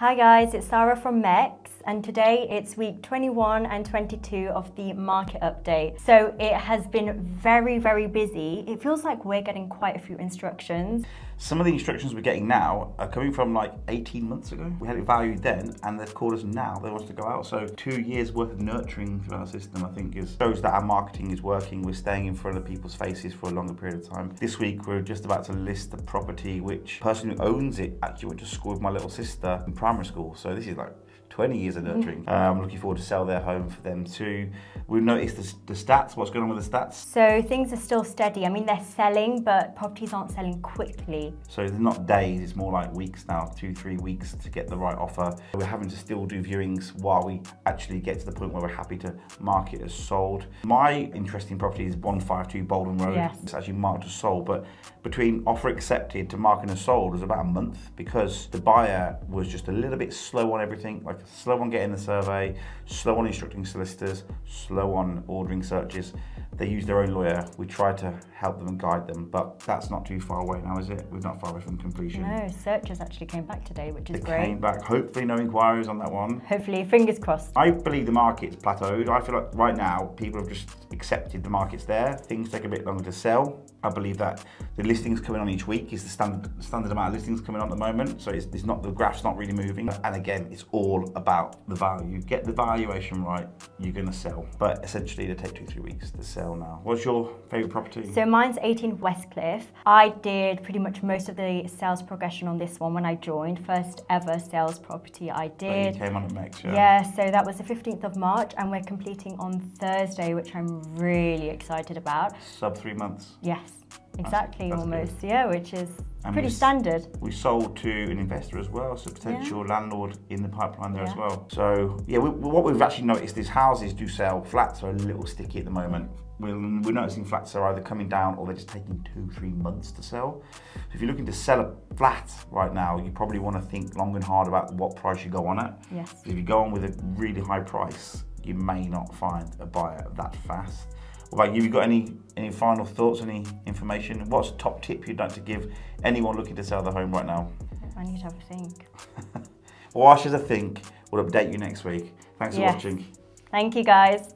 Hi guys, it's Sara from MECS and today it's week 21 and 22 of the market update. So it has been very, very busy. It feels like we're getting quite a few instructions. Some of the instructions we're getting now are coming from like 18 months ago. We had it valued then and they've called us now. They want us to go out. So two years worth of nurturing through our system, I think is shows that our marketing is working. We're staying in front of people's faces for a longer period of time. This week, we're just about to list the property, which person who owns it actually went to school with my little sister school. So this is like 20 years of nurturing. I'm um, looking forward to sell their home for them too. We've noticed the, the, stats, what's going on with the stats? So things are still steady. I mean, they're selling, but properties aren't selling quickly. So it's not days, it's more like weeks now, two, three weeks to get the right offer. We're having to still do viewings while we actually get to the point where we're happy to market as sold. My interesting property is 152 Bolden Road. Yes. It's actually marked as sold, but between offer accepted to marking as sold was about a month because the buyer was just a little bit slow on everything, like slow on getting the survey, slow on instructing solicitors, slow on ordering searches. They use their own lawyer. We try to help them and guide them, but that's not too far away now, is it? We're not far away from completion. No, searchers actually came back today, which is they great. came back. Hopefully no inquiries on that one. Hopefully, fingers crossed. I believe the market's plateaued. I feel like right now, people have just accepted the market's there. Things take a bit longer to sell. I believe that the listings coming on each week is the standard standard amount of listings coming on at the moment. So it's, it's not the graph's not really moving. And again, it's all about the value. Get the valuation right, you're gonna sell. But essentially, they take two three weeks to sell now. What's your favourite property? So mine's 18 Westcliff. I did pretty much most of the sales progression on this one when I joined. First ever sales property I oh, did. you came on at MECS, yeah. Yeah, so that was the 15th of March, and we're completing on Thursday, which I'm really excited about. Sub three months. Yes. Exactly, that's, almost, good. yeah, which is and pretty we, standard. We sold to an investor as well, so potential yeah. landlord in the pipeline there yeah. as well. So, yeah, we, what we've actually noticed is houses do sell, flats are a little sticky at the moment. We're, we're noticing flats are either coming down or they're just taking two, three months to sell. So if you're looking to sell a flat right now, you probably want to think long and hard about what price you go on at. Yes. If you go on with a really high price, you may not find a buyer that fast. What about you? You got any any final thoughts, any information? What's top tip you'd like to give anyone looking to sell their home right now? I need to have a think. well, I should think. We'll update you next week. Thanks yes. for watching. Thank you, guys.